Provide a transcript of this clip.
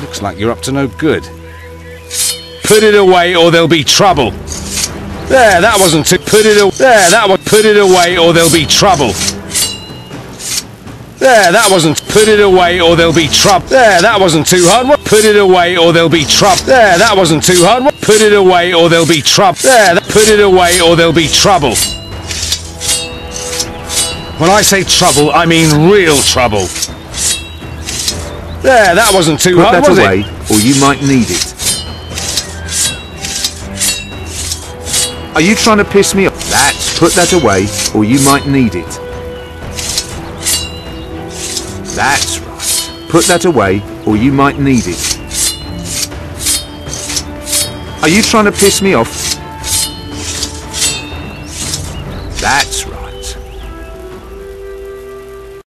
Looks like you're up to no good. Put it away or there'll be trouble. There, that wasn't too. Put it. a- There, that was. Put it away or there'll be trouble. There, that wasn't. Put it away or there'll be trouble. There, that wasn't too hard. Put it away or there'll be trouble. There, that wasn't too hard. Put it away or there'll be trouble. There, that- put it away or there'll be trouble. When I say trouble, I mean real trouble. There, that wasn't too Put hard, that was away, it? or you might need it. Are you trying to piss me off? That. Put that away, or you might need it. That's right. Put that away, or you might need it. Are you trying to piss me off? That's right.